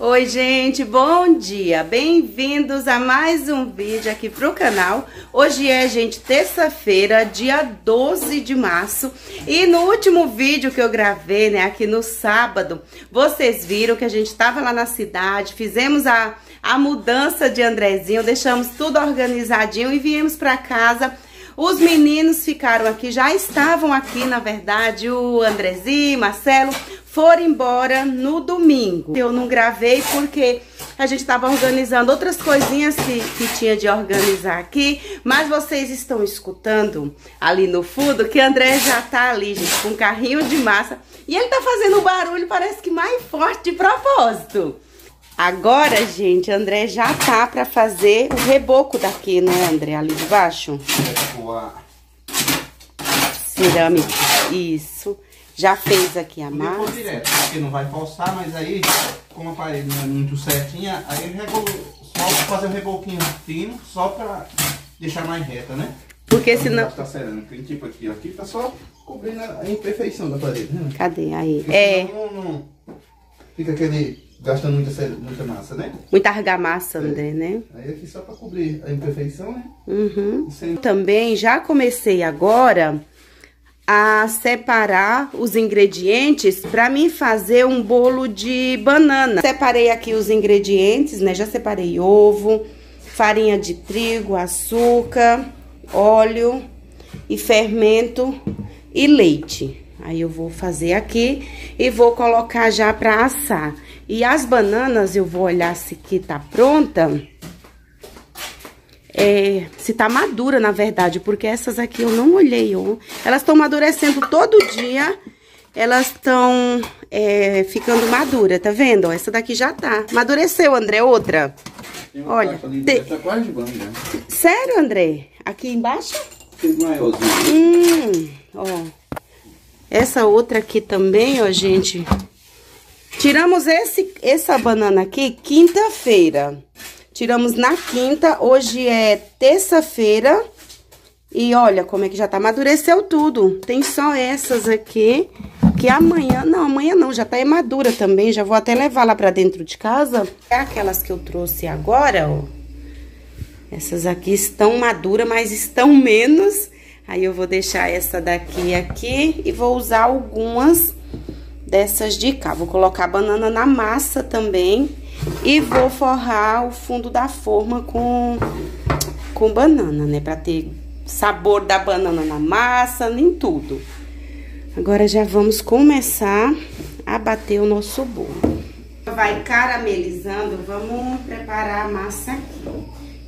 Oi, gente, bom dia! Bem-vindos a mais um vídeo aqui pro canal. Hoje é, gente, terça-feira, dia 12 de março. E no último vídeo que eu gravei, né, aqui no sábado, vocês viram que a gente tava lá na cidade, fizemos a, a mudança de Andrezinho, deixamos tudo organizadinho e viemos pra casa os meninos ficaram aqui, já estavam aqui, na verdade, o Andrezinho, Marcelo, foram embora no domingo. Eu não gravei porque a gente estava organizando outras coisinhas que, que tinha de organizar aqui, mas vocês estão escutando ali no fundo que André já tá ali, gente, com um carrinho de massa e ele tá fazendo um barulho, parece que mais forte de propósito. Agora, gente, André já tá pra fazer o reboco daqui, né, André? Ali de baixo. Cerâmica, isso. Já fez aqui a massa. Podia direto, porque não vai forçar, mas aí, como a parede não é muito certinha, aí eu só fazer um reboquinho fino, só pra deixar mais reta, né? Porque então, senão... Tá cerâmica, tem tipo aqui, aqui tá só cobrindo a imperfeição da parede, né? Cadê? Aí, porque é... Não, não, fica aquele... gastando muita, muita massa, né? Muita argamassa, é. André, né? Aí aqui só pra cobrir a imperfeição, né? Uhum. Sem... Também já comecei agora a separar os ingredientes para mim fazer um bolo de banana. Separei aqui os ingredientes, né? Já separei ovo, farinha de trigo, açúcar, óleo e fermento e leite. Aí eu vou fazer aqui e vou colocar já para assar. E as bananas eu vou olhar se aqui tá pronta é, se tá madura, na verdade, porque essas aqui eu não olhei, ó. Elas estão amadurecendo todo dia, elas estão é, ficando madura, tá vendo? Essa daqui já tá. Amadureceu, André, outra. Olha. Te... Tá quase bom, né? Sério, André? Aqui embaixo? Hum, ó. Essa outra aqui também, ó, gente. Tiramos esse, essa banana aqui quinta-feira. Tiramos na quinta, hoje é terça-feira. E olha como é que já tá, amadureceu tudo. Tem só essas aqui, que amanhã, não, amanhã não, já tá madura também. Já vou até levar lá pra dentro de casa. É aquelas que eu trouxe agora, ó. Essas aqui estão maduras, mas estão menos. Aí eu vou deixar essa daqui aqui e vou usar algumas dessas de cá. Vou colocar a banana na massa também. E vou forrar o fundo da forma com, com banana, né? Pra ter sabor da banana na massa, nem tudo. Agora já vamos começar a bater o nosso bolo. Vai caramelizando, vamos preparar a massa aqui.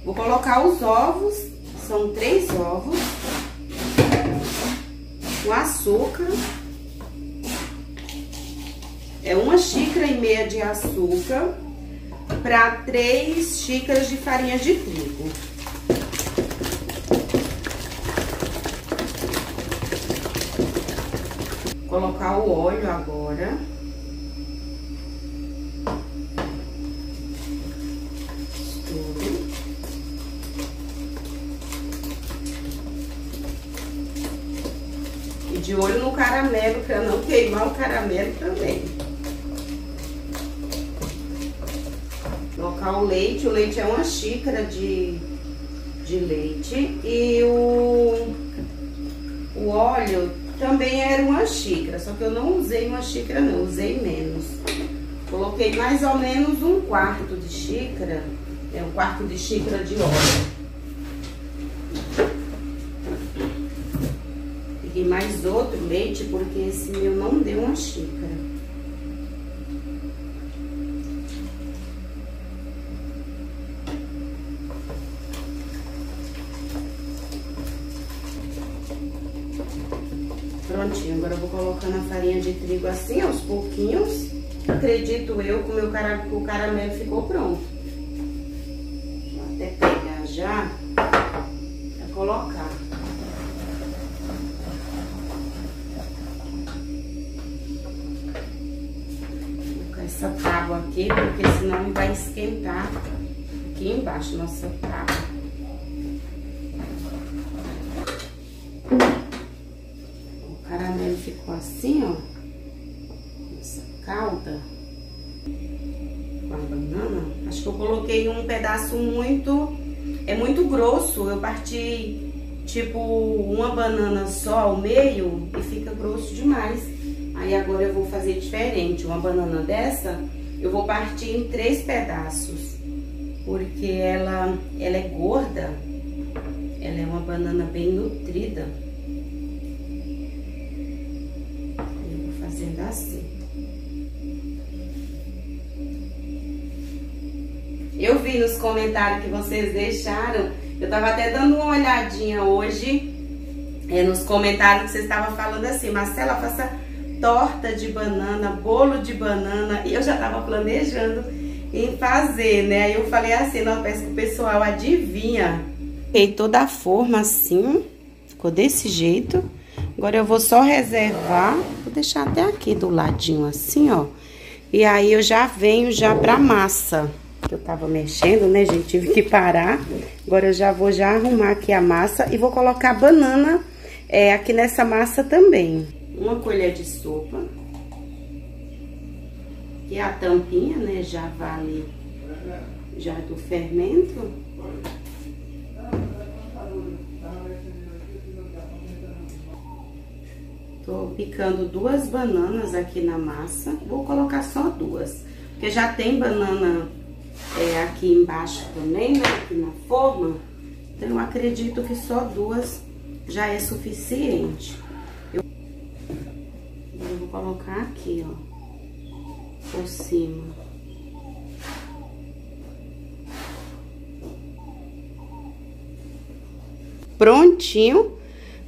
Vou colocar os ovos, são três ovos. O açúcar. É uma xícara e meia de açúcar para 3 xícaras de farinha de trigo. Colocar o óleo agora. E de olho no caramelo, para não queimar o caramelo também. Colocar o leite. O leite é uma xícara de, de leite. E o, o óleo também era uma xícara, só que eu não usei uma xícara não, usei menos. Coloquei mais ou menos um quarto de xícara, é um quarto de xícara de óleo. Peguei mais outro leite, porque esse meu não deu uma xícara. Prontinho, agora eu vou colocando a farinha de trigo assim, aos pouquinhos. Acredito eu que o meu cara, o caramelo ficou pronto. Vou até pegar já pra colocar. Vou colocar essa tábua aqui, porque senão vai esquentar aqui embaixo nossa tábua. Pedaço muito... É muito grosso, eu parti tipo uma banana só ao meio e fica grosso demais. Aí agora eu vou fazer diferente, uma banana dessa eu vou partir em três pedaços, porque ela, ela é gorda, ela é uma banana bem nutrida. Eu vou fazendo assim. Vi nos comentários que vocês deixaram, eu tava até dando uma olhadinha hoje, é, nos comentários que vocês estavam falando assim, Marcela, faça torta de banana, bolo de banana, e eu já tava planejando em fazer, né? Aí eu falei assim, não, peço que o pessoal adivinha. E toda a forma assim, ficou desse jeito. Agora eu vou só reservar, vou deixar até aqui do ladinho assim, ó. E aí eu já venho já pra massa. Eu tava mexendo, né, gente? Tive que parar. Agora eu já vou já arrumar aqui a massa e vou colocar banana é, aqui nessa massa também uma colher de sopa. E a tampinha, né, já vale já do fermento. Tô picando duas bananas aqui na massa. Vou colocar só duas, porque já tem banana é, aqui embaixo também, né, aqui na forma. Então, eu acredito que só duas já é suficiente colocar aqui, ó, por cima. Prontinho.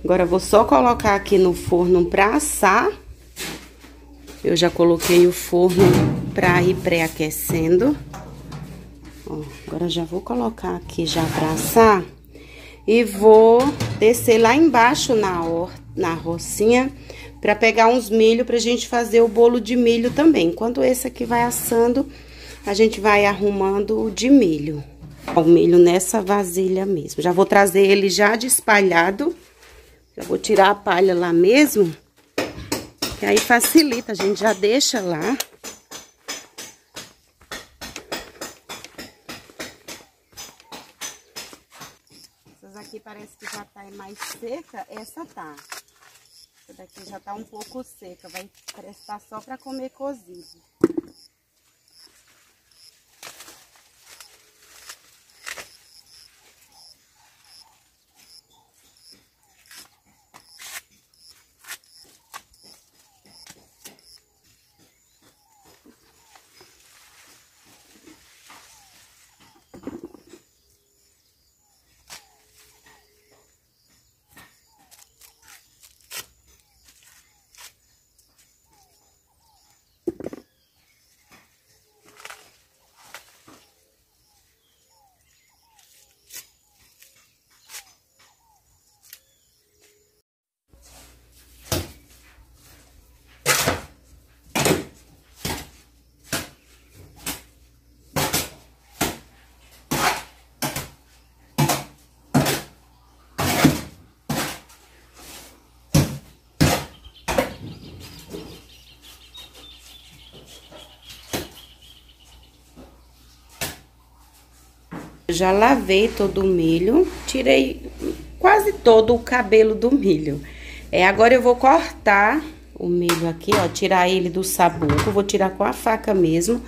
Agora, vou só colocar aqui no forno pra assar. Eu já coloquei o forno pra ir pré-aquecendo. Agora já vou colocar aqui já pra assar. E vou descer lá embaixo na, or na rocinha para pegar uns milho pra gente fazer o bolo de milho também. Enquanto esse aqui vai assando, a gente vai arrumando o de milho. O milho nessa vasilha mesmo. Já vou trazer ele já desespalhado. Já vou tirar a palha lá mesmo. Que aí facilita, a gente já deixa lá. Parece que já tá mais seca, essa tá. Essa daqui já tá um pouco seca, vai prestar só para comer cozido. Já lavei todo o milho, tirei quase todo o cabelo do milho. É, agora eu vou cortar o milho aqui, ó, tirar ele do sabuco, vou tirar com a faca mesmo.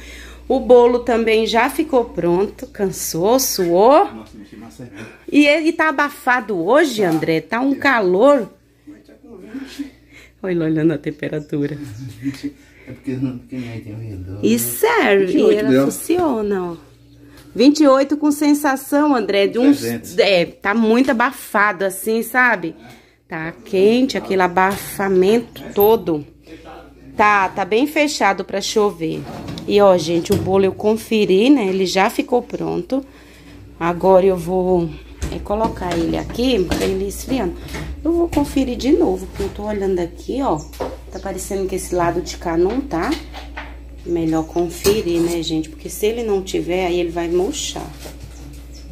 O bolo também já ficou pronto, cansou, suou. Nossa, e ele tá abafado hoje, tá. André, tá um calor. Olha, olhando a temperatura. É porque, porque aí tem um redor. E serve, e ela funciona, ó. 28 com sensação, André, de uns... É, tá muito abafado assim, sabe? Tá quente, aquele abafamento todo. Tá, tá bem fechado pra chover. E, ó, gente, o bolo eu conferi, né? Ele já ficou pronto. Agora eu vou é, colocar ele aqui, pra ele esfriando. Eu vou conferir de novo, porque eu tô olhando aqui, ó. Tá parecendo que esse lado de cá não tá. Melhor conferir, né, gente? Porque se ele não tiver, aí ele vai murchar.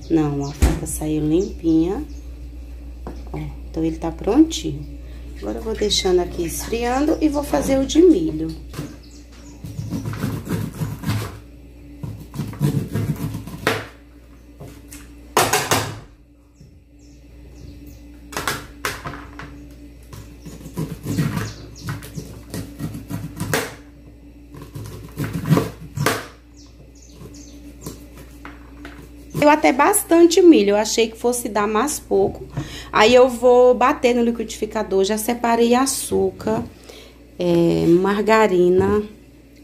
Não, a faca saiu limpinha. Ó, então ele tá prontinho. Agora eu vou deixando aqui esfriando e vou fazer o de milho. Eu até bastante milho, eu achei que fosse dar mais pouco. Aí eu vou bater no liquidificador, já separei açúcar, é, margarina,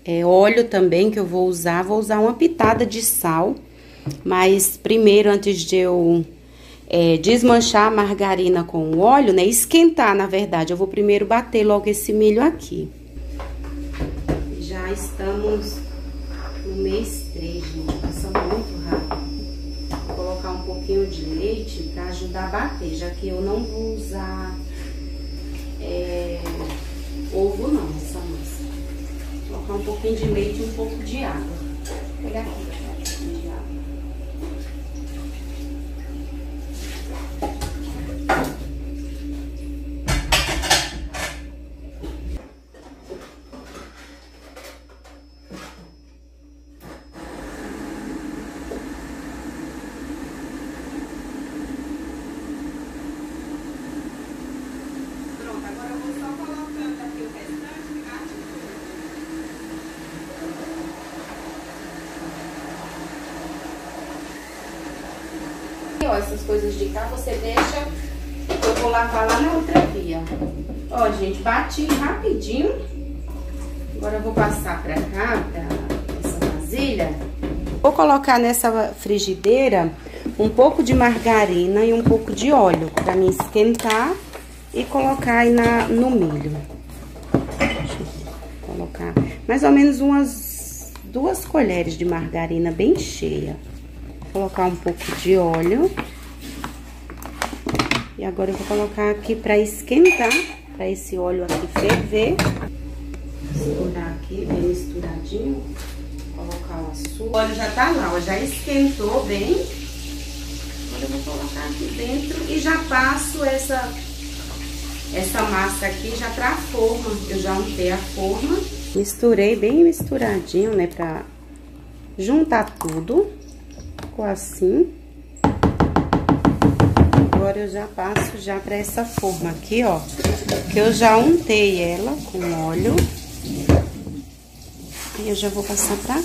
é, óleo também que eu vou usar. Vou usar uma pitada de sal, mas primeiro, antes de eu é, desmanchar a margarina com o óleo, né? Esquentar, na verdade. Eu vou primeiro bater logo esse milho aqui. Já estamos no mês 3, gente. Passa muito rápido. Pouquinho de leite para ajudar a bater, já que eu não vou usar é, ovo não, essa massa. Vou colocar um pouquinho de leite e um pouco de água. Pegar aqui, um pouquinho de água. ó, essas coisas de cá, você deixa, eu vou lavar lá na outra pia. Ó, gente, bati rapidinho. Agora eu vou passar pra cá, pra essa vasilha. Vou colocar nessa frigideira um pouco de margarina e um pouco de óleo pra me esquentar e colocar aí na, no milho. Colocar mais ou menos umas duas colheres de margarina bem cheia colocar um pouco de óleo. E agora eu vou colocar aqui pra esquentar, pra esse óleo aqui ferver. Segurar aqui bem misturadinho. Colocar o açúcar. O óleo já tá lá, ó, já esquentou bem. Agora eu vou colocar aqui dentro e já passo essa, essa massa aqui já pra forma. Eu já untei a forma. Misturei bem misturadinho, né, pra juntar tudo ficou assim. Agora eu já passo já pra essa forma aqui, ó. Que eu já untei ela com óleo. E eu já vou passar cá.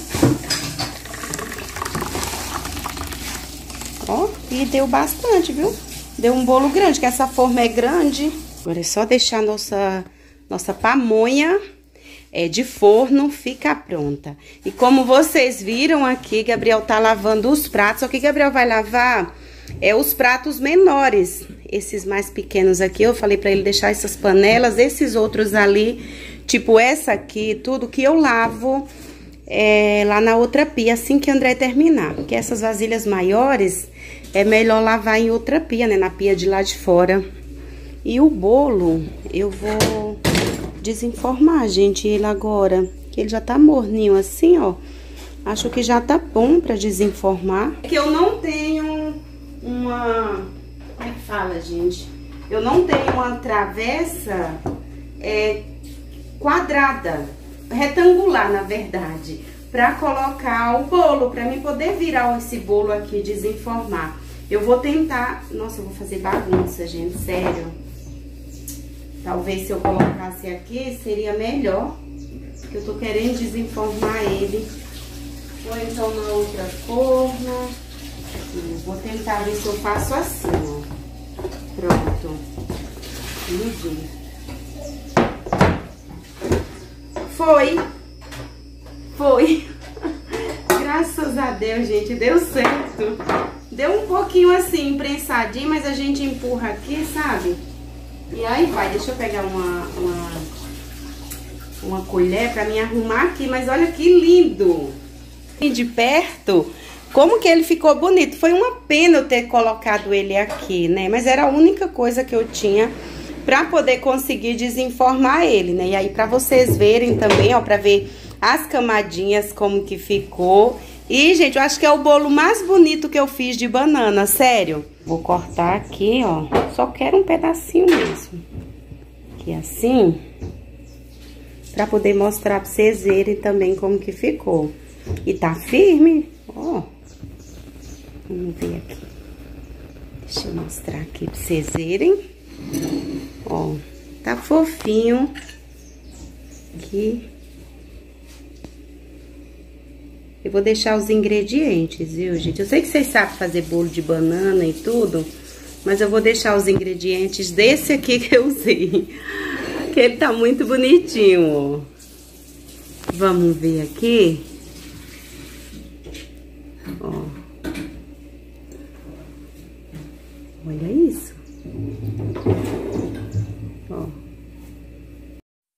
Ó, e deu bastante, viu? Deu um bolo grande, que essa forma é grande. Agora é só deixar nossa, nossa pamonha é, de forno fica pronta. E como vocês viram aqui, Gabriel tá lavando os pratos. O que Gabriel vai lavar é os pratos menores. Esses mais pequenos aqui, eu falei para ele deixar essas panelas. Esses outros ali, tipo essa aqui, tudo que eu lavo é, lá na outra pia, assim que André terminar. Porque essas vasilhas maiores, é melhor lavar em outra pia, né? Na pia de lá de fora. E o bolo, eu vou desenformar, gente, ele agora. Que ele já tá morninho assim, ó. Acho que já tá bom pra desenformar. Que eu não tenho uma... Como é que fala, gente? Eu não tenho uma travessa é, quadrada, retangular, na verdade, pra colocar o bolo, pra mim poder virar esse bolo aqui e desenformar. Eu vou tentar... Nossa, eu vou fazer bagunça, gente, sério. Talvez se eu colocasse aqui, seria melhor. Porque eu tô querendo desenformar ele. Ou então na outra forma. Vou tentar ver se eu faço assim, ó. Pronto. Medi. Foi. Foi. Graças a Deus, gente, deu certo. Deu um pouquinho assim, prensadinho, mas a gente empurra aqui, sabe? E aí vai, deixa eu pegar uma, uma, uma colher pra me arrumar aqui, mas olha que lindo! De perto, como que ele ficou bonito. Foi uma pena eu ter colocado ele aqui, né? Mas era a única coisa que eu tinha pra poder conseguir desenformar ele, né? E aí pra vocês verem também, ó, pra ver as camadinhas como que ficou. E, gente, eu acho que é o bolo mais bonito que eu fiz de banana, sério. Vou cortar aqui, ó. Só quero um pedacinho mesmo. Aqui assim. Pra poder mostrar pra vocês verem também como que ficou. E tá firme, ó. Vamos ver aqui. Deixa eu mostrar aqui pra vocês verem. Ó, tá fofinho. Aqui. Eu vou deixar os ingredientes, viu, gente? Eu sei que vocês sabem fazer bolo de banana e tudo, mas eu vou deixar os ingredientes desse aqui que eu usei. Que ele tá muito bonitinho, ó. Vamos ver aqui. Ó. Olha isso. Ó.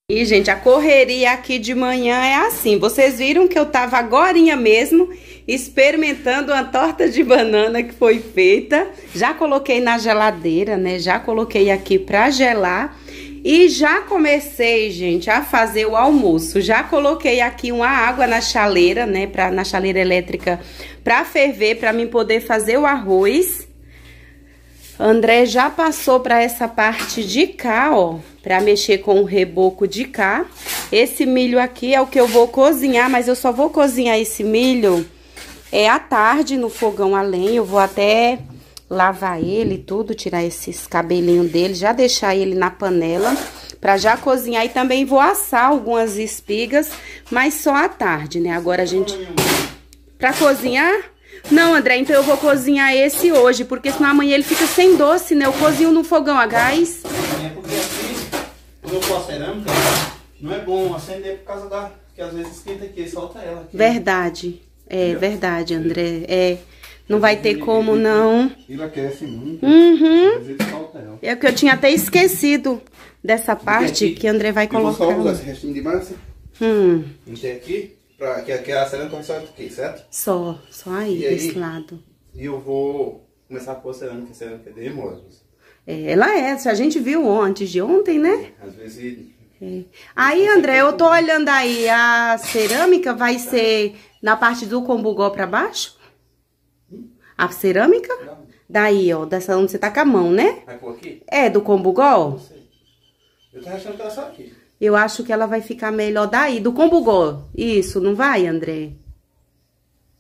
E, gente, a correria aqui de manhã é assim. Vocês viram que eu tava agorinha mesmo experimentando uma torta de banana que foi feita. Já coloquei na geladeira, né? Já coloquei aqui pra gelar. E já comecei, gente, a fazer o almoço. Já coloquei aqui uma água na chaleira, né, pra, na chaleira elétrica pra ferver, pra mim poder fazer o arroz. André já passou pra essa parte de cá, ó, pra mexer com o reboco de cá. Esse milho aqui é o que eu vou cozinhar, mas eu só vou cozinhar esse milho é à tarde no fogão a lenha. Eu vou até lavar ele tudo, tirar esses cabelinhos dele, já deixar ele na panela para já cozinhar e também vou assar algumas espigas, mas só à tarde, né? Agora a gente para cozinhar? Não, André, então eu vou cozinhar esse hoje, porque senão amanhã ele fica sem doce, né? Eu cozinho no fogão a gás. É porque assim, quando eu faço cerâmica, não é bom acender por causa da... que às vezes esquenta aqui, solta ela aqui. Verdade. É, verdade, André. É... Não vai ter como não. Ele aquece muito. Uhum. É que eu tinha até esquecido dessa parte que André vai colocar. Eu vou só usar esse restinho de massa. Hum. Tem aqui, pra, que, que a cerâmica começar aqui, certo? Só, só aí, e desse aí, lado. E eu vou começar a pôr cerâmica, a cerâmica demora. É, ela é, a gente viu antes de ontem, né? É, às vezes... É. Aí, André, eu tô olhando aí, a cerâmica vai ser na parte do combugó pra baixo? A cerâmica? Não. Daí, ó, dessa onde você tá com a mão, né? Vai pôr aqui? É, do combugol? Não sei. Eu tô achando que ela só aqui. Eu acho que ela vai ficar melhor daí, do combugol. Isso, não vai, André?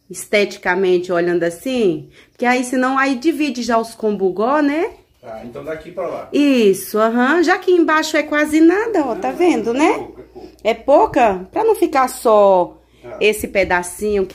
Esteticamente, olhando assim. Porque aí, senão, aí divide já os combugó, né? Tá, então daqui pra lá. Isso, aham. Uhum. Já que embaixo é quase nada, ó, tá vendo, né? É pouca, é pouca. É pouca? Pra não ficar só ah. esse pedacinho...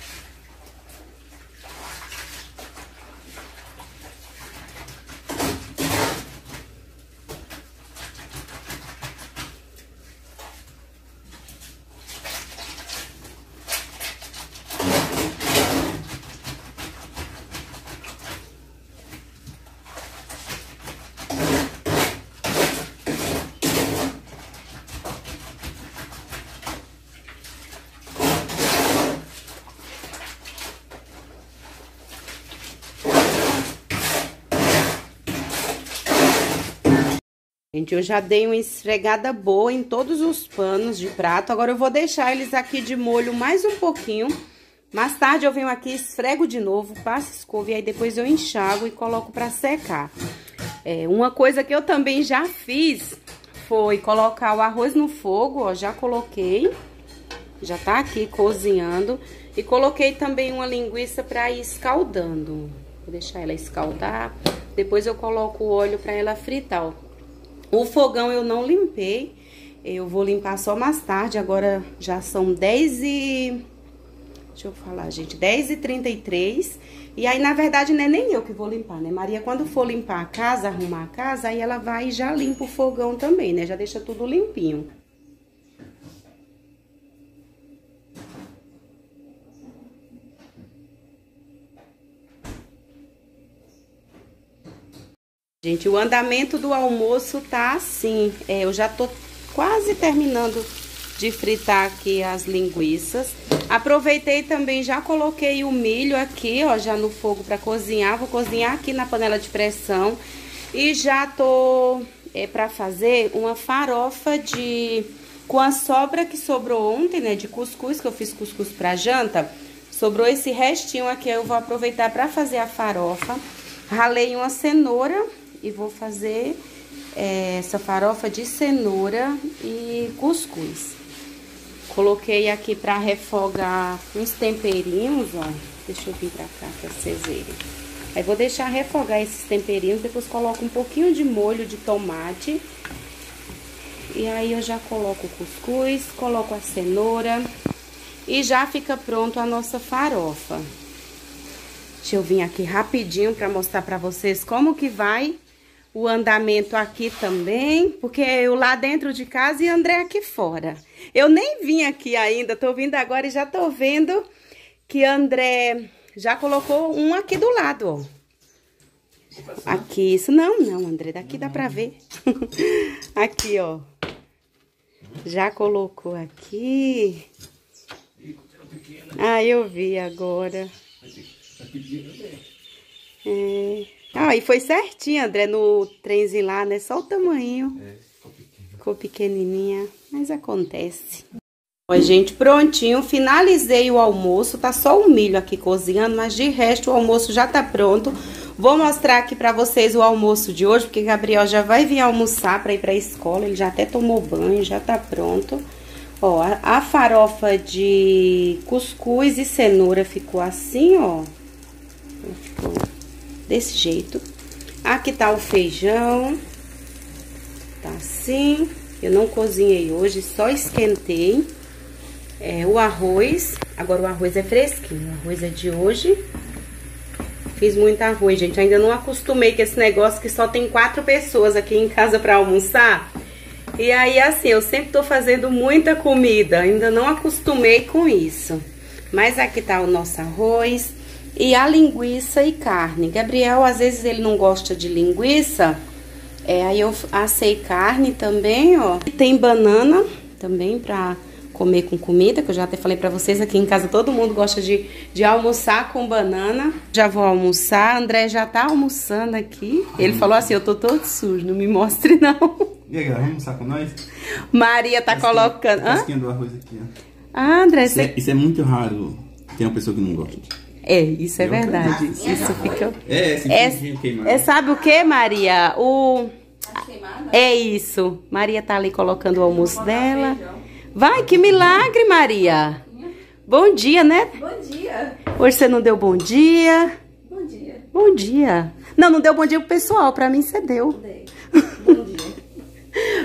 Gente, eu já dei uma esfregada boa em todos os panos de prato. Agora eu vou deixar eles aqui de molho mais um pouquinho. Mais tarde eu venho aqui, esfrego de novo, passo escova e aí depois eu enxago e coloco pra secar. É, uma coisa que eu também já fiz foi colocar o arroz no fogo, ó, já coloquei. Já tá aqui cozinhando. E coloquei também uma linguiça pra ir escaldando. Vou deixar ela escaldar. Depois eu coloco o óleo pra ela fritar, ó. O fogão eu não limpei, eu vou limpar só mais tarde, agora já são 10 e... Deixa eu falar, gente, 10 e 33 E aí, na verdade, não é nem eu que vou limpar, né? Maria, quando for limpar a casa, arrumar a casa, aí ela vai e já limpa o fogão também, né? Já deixa tudo limpinho. Gente, o andamento do almoço tá assim. É, eu já tô quase terminando de fritar aqui as linguiças. Aproveitei também, já coloquei o milho aqui, ó, já no fogo para cozinhar. Vou cozinhar aqui na panela de pressão. E já tô é, para fazer uma farofa de... Com a sobra que sobrou ontem, né, de cuscuz, que eu fiz cuscuz pra janta. Sobrou esse restinho aqui, eu vou aproveitar para fazer a farofa. Ralei uma cenoura e vou fazer é, essa farofa de cenoura e cuscuz. Coloquei aqui pra refogar uns temperinhos, ó. Deixa eu vir pra cá pra vocês verem. Aí vou deixar refogar esses temperinhos, depois coloco um pouquinho de molho de tomate. E aí eu já coloco o cuscuz, coloco a cenoura E já fica pronto a nossa farofa. Deixa eu vir aqui rapidinho para mostrar para vocês como que vai o andamento aqui também, porque eu lá dentro de casa e André aqui fora. Eu nem vim aqui ainda, tô vindo agora e já tô vendo que André já colocou um aqui do lado, ó. Aqui, isso não, não, André, daqui dá pra ver. aqui, ó. Já colocou aqui. Ah, eu vi agora. É. Ah, e foi certinho, André, no trenzinho lá, né? Só o tamanho. É, ficou pequenininha. Ficou pequenininha, mas acontece. Oi, gente, prontinho. Finalizei o almoço. Tá só o milho aqui cozinhando, mas de resto o almoço já tá pronto. Vou mostrar aqui pra vocês o almoço de hoje, porque Gabriel já vai vir almoçar pra ir pra escola. Ele já até tomou banho, já tá pronto. Ó, a, a farofa de cuscuz e cenoura ficou assim, ó. Ficou desse jeito. Aqui tá o feijão. Tá assim. Eu não cozinhei hoje, só esquentei. É, o arroz. Agora o arroz é fresquinho. O arroz é de hoje. Fiz muito arroz, gente. Ainda não acostumei com esse negócio que só tem quatro pessoas aqui em casa pra almoçar. E aí, assim, eu sempre tô fazendo muita comida. Ainda não acostumei com isso. Mas aqui tá o nosso arroz e a linguiça e carne. Gabriel, às vezes, ele não gosta de linguiça. É, aí eu assei carne também, ó. E tem banana também pra comer com comida, que eu já até falei pra vocês aqui em casa, todo mundo gosta de, de almoçar com banana. Já vou almoçar, André já tá almoçando aqui. Ele falou assim, eu tô todo sujo, não me mostre não. E aí, galera, vamos almoçar com nós? Maria tá Casquinha, colocando... Casquinha do arroz aqui, ó. Ah, André, isso, é, isso é muito raro, tem uma pessoa que não gosta. É, isso é eu verdade. Isso fica... É, esse é, queimado. É, sabe o que, Maria? O... É isso. Maria tá ali colocando o almoço dela. Vai, que milagre, Maria. Bom dia, né? Bom dia. Hoje você não deu bom dia? Bom dia. Bom dia. Não, não deu bom dia pro pessoal, pra mim você deu. Dei.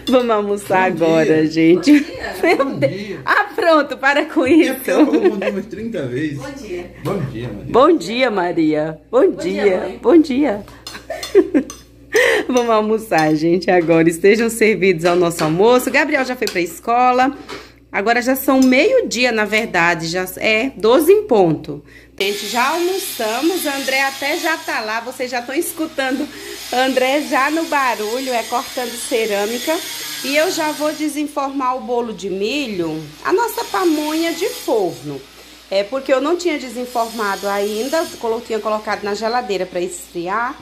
Vamos almoçar bom agora, dia. gente. Bom dia. Bom dia. Ah, pronto, para com isso. Eu bom dia umas 30 vezes. Bom dia. Bom dia, Maria. Bom dia, Maria. Bom, bom dia. dia bom dia. Vamos almoçar, gente, agora. Estejam servidos ao nosso almoço. Gabriel já foi pra escola. Agora já são meio-dia, na verdade. Já é 12 em ponto. Gente, já almoçamos. André até já tá lá. Vocês já estão escutando André já no barulho, é cortando cerâmica. E eu já vou desenformar o bolo de milho, a nossa pamonha de forno. É porque eu não tinha desenformado ainda, tinha colocado na geladeira para esfriar.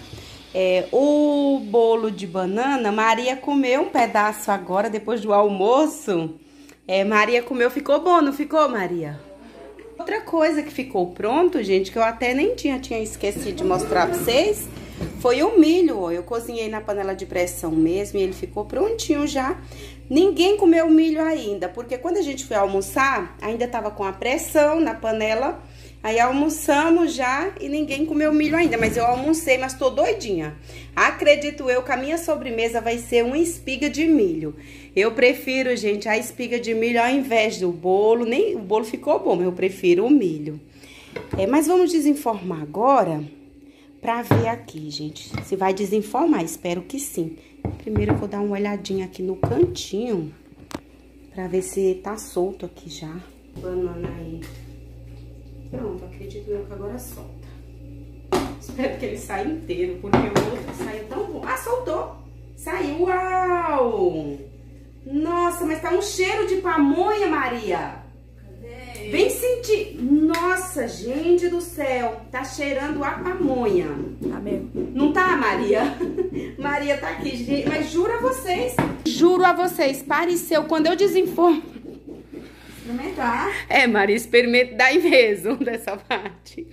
É, o bolo de banana, Maria comeu um pedaço agora, depois do almoço. É, Maria comeu, ficou bom, não ficou, Maria? Outra coisa que ficou pronto, gente, que eu até nem tinha, tinha esquecido de mostrar pra vocês, foi o milho. Ó. Eu cozinhei na panela de pressão mesmo e ele ficou prontinho já. Ninguém comeu milho ainda, porque quando a gente foi almoçar, ainda tava com a pressão na panela Aí almoçamos já e ninguém comeu milho ainda, mas eu almocei, mas tô doidinha. Acredito eu que a minha sobremesa vai ser uma espiga de milho. Eu prefiro, gente, a espiga de milho ao invés do bolo. Nem o bolo ficou bom, mas eu prefiro o milho. É, mas vamos desenformar agora pra ver aqui, gente. Se vai desenformar, espero que sim. Primeiro eu vou dar uma olhadinha aqui no cantinho pra ver se tá solto aqui já. Banana aí. Pronto, acredito eu que agora solta. Espero que ele saia inteiro, porque o outro saia tão bom. Ah, soltou! Saiu! Uau! Nossa, mas tá um cheiro de pamonha, Maria! Cadê? Vem sentir! Nossa, gente do céu! Tá cheirando a pamonha. Tá mesmo? Não tá, Maria? Maria tá aqui, gente. Mas juro a vocês, juro a vocês, pareceu, quando eu desenformo Experimentar. É, Maria, experimenta daí mesmo, dessa parte.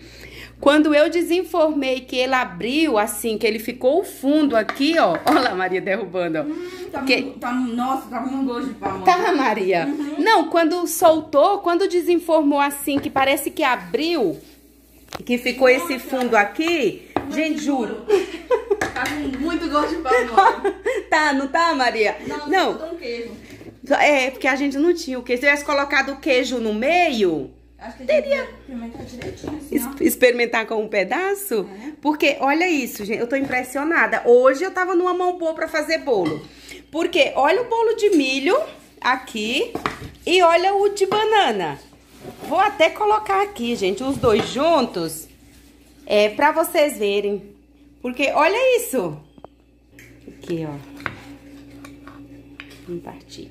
Quando eu desenformei que ele abriu, assim, que ele ficou o fundo aqui, ó. Olha lá, Maria derrubando, ó. Hum, tá que... tá, nossa, tá com gosto de pamonha. Tá, Maria? Uhum. Não, quando soltou, quando desenformou assim, que parece que abriu, que ficou nossa. esse fundo aqui, Muito gente, juro. Tá com muito gosto de pamonha. tá, não tá, Maria? Não, não. Um queijo. É, porque a gente não tinha o queijo. Se tivesse colocado o queijo no meio, Acho que teria experimentar direitinho, assim, Es- ó. experimentar com um pedaço? Porque, olha isso, gente, eu tô impressionada. Hoje eu tava numa mão boa pra fazer bolo. Porque, olha o bolo de milho aqui e olha o de banana. Vou até colocar aqui, gente, os dois juntos, é, pra vocês verem. Porque, olha isso. Aqui, ó. Vamos partir.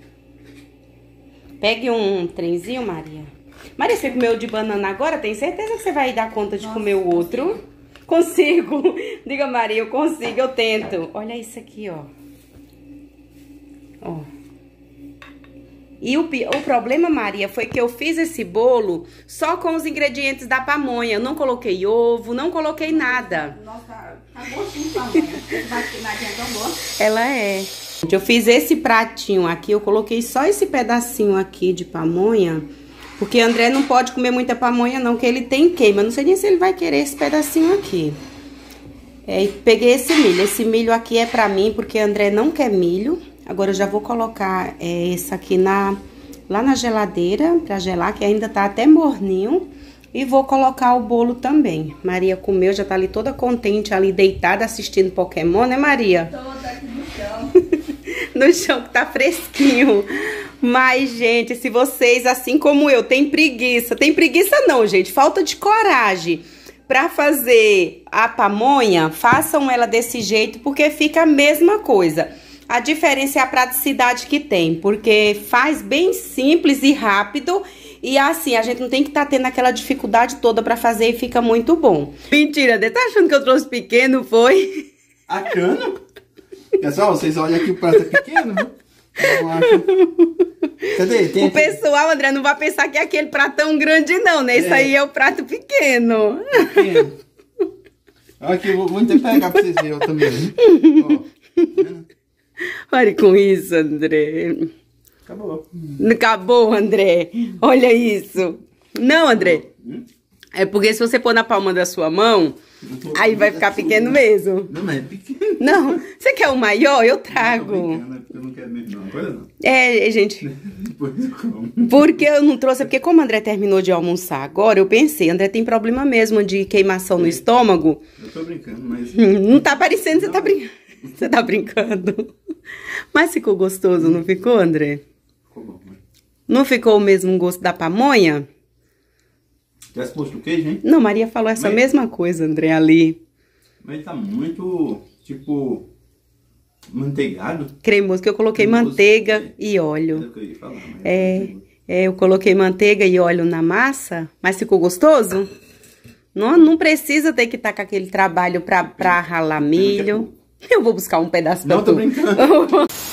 Pegue um trenzinho, Maria. Maria, você comeu de banana agora? Tem certeza que você vai dar conta de comer o outro? Consigo. Diga, Maria, eu consigo, eu tento. Olha isso aqui, ó. Ó. E o, o problema, Maria, foi que eu fiz esse bolo só com os ingredientes da pamonha. Eu não coloquei ovo, não coloquei nada. Nossa, tá, gostinho de pamonha. Tão boa. Ela é. Eu fiz esse pratinho aqui, eu coloquei só esse pedacinho aqui de pamonha, porque André não pode comer muita pamonha não, que ele tem queima. Não sei nem se ele vai querer esse pedacinho aqui. É, peguei esse milho. Esse milho aqui é pra mim, porque André não quer milho. Agora eu já vou colocar é, esse aqui na, lá na geladeira pra gelar, que ainda tá até morninho. E vou colocar o bolo também. Maria comeu, já tá ali toda contente, ali deitada assistindo Pokémon, né Maria? Toda aqui no chão. no chão que tá fresquinho. Mas, gente, se vocês, assim como eu, tem preguiça, tem preguiça não, gente, falta de coragem pra fazer a pamonha, façam ela desse jeito, porque fica a mesma coisa. A diferença é a praticidade que tem, porque faz bem simples e rápido. E assim, a gente não tem que estar tendo aquela dificuldade toda pra fazer e fica muito bom. Mentira, você tá achando que eu trouxe pequeno, foi? A cana? Pessoal, vocês olham aqui o prato é pequeno, viu? Acho. Cadê? Tem O aqui- pessoal, André, não vai pensar que é aquele prato tão grande, não, né? Isso É. aí é o prato pequeno. pequeno. Aqui, vou, vou tentar pegar pra vocês verem eu também. hein? Ó, tá vendo? Olha com isso, André. Acabou. Acabou, André. Olha isso. Não, André. Hum? É porque se você pôr na palma da sua mão, aí vai ficar pequeno mesmo. Não, mas é pequeno. Não, você quer o maior? Eu trago. brincando, é porque eu não quero mesmo, não. Não. É, gente, Depois eu como. porque eu não trouxe, porque como o André terminou de almoçar agora, eu pensei, André tem problema mesmo de queimação no estômago. Eu tô brincando, mas. Hum, Não tá parecendo, você tá brincando. Você tá brincando. Mas ficou gostoso, não ficou, André? Ficou bom, mas. Não ficou o mesmo gosto da pamonha? Tivesse posto o queijo, hein? Não, Maria falou essa Mas- mesma coisa, André, ali. Mas tá muito, tipo, manteigado. Cremoso, que eu coloquei Cremoso, manteiga é. e óleo. que eu ia falar, É, é, eu coloquei manteiga e óleo na massa, mas ficou gostoso? Não, não precisa ter que estar com aquele trabalho pra, pra ralar milho. Eu vou buscar um pedaço pra Não, tô tu. brincando.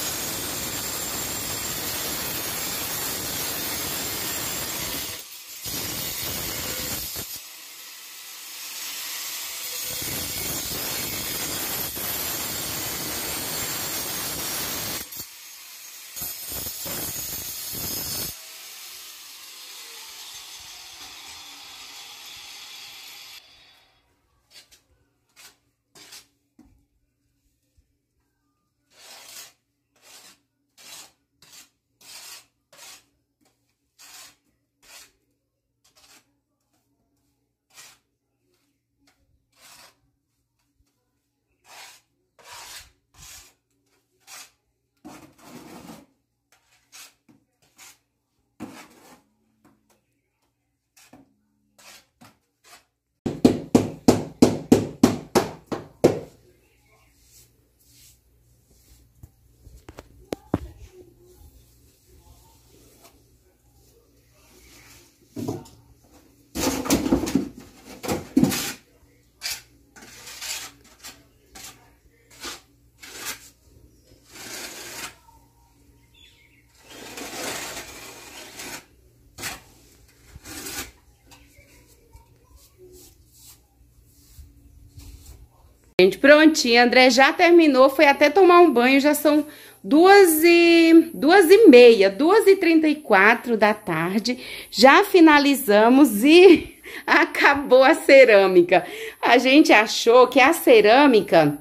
Gente, prontinho, André já terminou, foi até tomar um banho, já são duas e, duas e meia, duas e trinta e quatro da tarde, já finalizamos e acabou a cerâmica. A gente achou que a cerâmica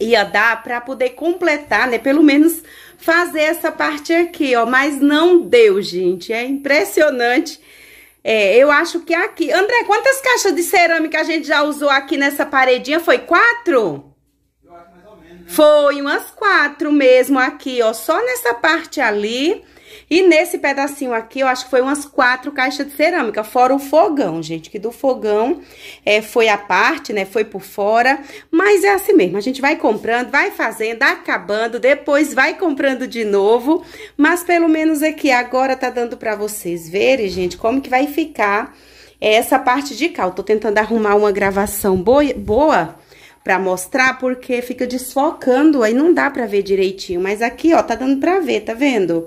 ia dar para poder completar, né, pelo menos fazer essa parte aqui, ó, mas não deu, gente, é impressionante É, eu acho que aqui... André, quantas caixas de cerâmica a gente já usou aqui nessa paredinha? Foi quatro? Eu acho mais ou menos, né? Foi umas quatro mesmo aqui, ó. Só nessa parte ali. E nesse pedacinho aqui, eu acho que foi umas quatro caixas de cerâmica, fora o fogão, gente, que do fogão é, foi a parte, né, foi por fora, mas é assim mesmo, a gente vai comprando, vai fazendo, acabando, depois vai comprando de novo, mas pelo menos aqui agora tá dando pra vocês verem, gente, como que vai ficar essa parte de cá. Eu tô tentando arrumar uma gravação boa, boa pra mostrar, porque fica desfocando, aí não dá pra ver direitinho, mas aqui, ó, tá dando pra ver, tá vendo?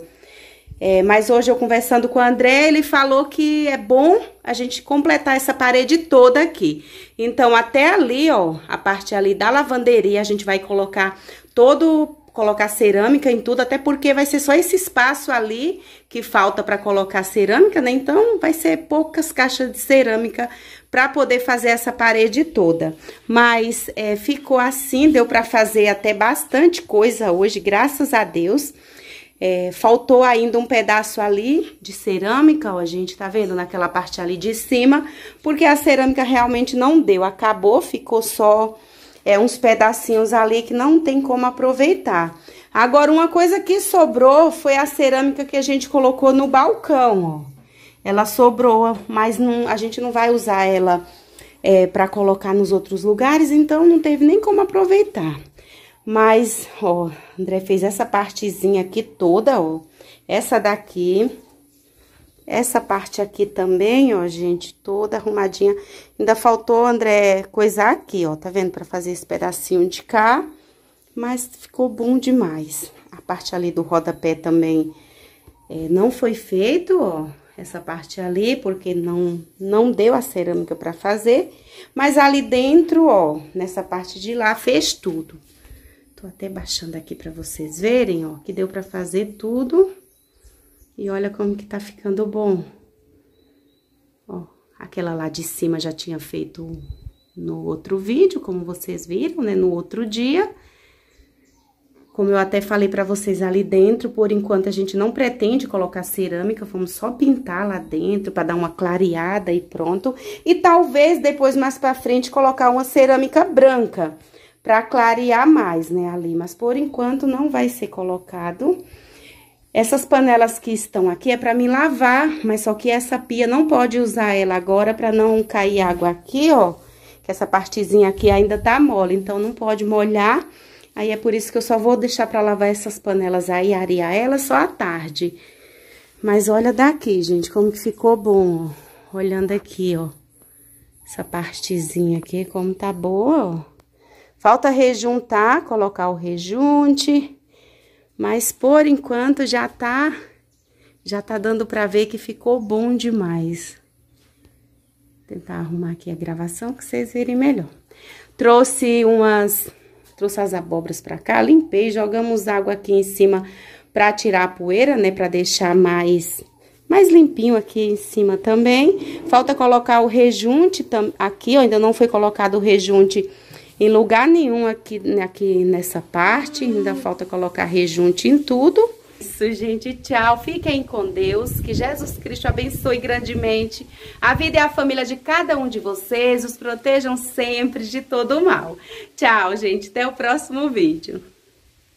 É, mas hoje eu conversando com o André, ele falou que é bom a gente completar essa parede toda aqui. Então, até ali, ó, a parte ali da lavanderia, a gente vai colocar todo, colocar cerâmica em tudo, até porque vai ser só esse espaço ali que falta para colocar cerâmica, né? Então, vai ser poucas caixas de cerâmica para poder fazer essa parede toda. Mas é, ficou assim, deu para fazer até bastante coisa hoje, graças a Deus. É, faltou ainda um pedaço ali de cerâmica, ó, a gente tá vendo naquela parte ali de cima, porque a cerâmica realmente não deu, acabou, ficou só é, uns pedacinhos ali que não tem como aproveitar. Agora, uma coisa que sobrou foi a cerâmica que a gente colocou no balcão, ó. Ela sobrou, mas não, a gente não vai usar ela é, para colocar nos outros lugares, então não teve nem como aproveitar. Mas, ó, André fez essa partezinha aqui toda, ó. Essa daqui. Essa parte aqui também, ó, gente, toda arrumadinha. Ainda faltou, André, coisar aqui, ó, tá vendo? Pra fazer esse pedacinho de cá. Mas ficou bom demais. A parte ali do rodapé também é, não foi feito, ó. Essa parte ali, porque não, não deu a cerâmica pra fazer. Mas ali dentro, ó, nessa parte de lá, fez tudo. Tô até baixando aqui pra vocês verem, ó, que deu pra fazer tudo. E olha como que tá ficando bom. Ó, aquela lá de cima já tinha feito no outro vídeo, como vocês viram, né, no outro dia. Como eu até falei pra vocês ali dentro, por enquanto a gente não pretende colocar cerâmica, vamos só pintar lá dentro pra dar uma clareada e pronto. E talvez depois mais pra frente colocar uma cerâmica branca para clarear mais, né, ali. Mas por enquanto não vai ser colocado. Essas panelas que estão aqui é para me lavar, mas só que essa pia não pode usar ela agora para não cair água aqui, ó. Que essa partezinha aqui ainda tá mole, então não pode molhar. Aí é por isso que eu só vou deixar para lavar essas panelas aí, arear elas só à tarde. Mas olha daqui, gente, como que ficou bom, ó. Olhando aqui, ó. Essa partezinha aqui, como tá boa, ó. Falta rejuntar, colocar o rejunte, mas por enquanto já tá, já tá dando pra ver que ficou bom demais. Vou tentar arrumar aqui a gravação que vocês verem melhor. Trouxe umas, trouxe as abóboras pra cá, limpei, jogamos água aqui em cima pra tirar a poeira, né, pra deixar mais mais limpinho aqui em cima também. Falta colocar o rejunte aqui, ó, ainda não foi colocado o rejunte em lugar nenhum aqui, aqui nessa parte. Ainda falta colocar rejunte em tudo. Isso, gente. Tchau. Fiquem com Deus. Que Jesus Cristo abençoe grandemente a vida e a família de cada um de vocês. Os protejam sempre de todo mal. Tchau, gente. Até o próximo vídeo.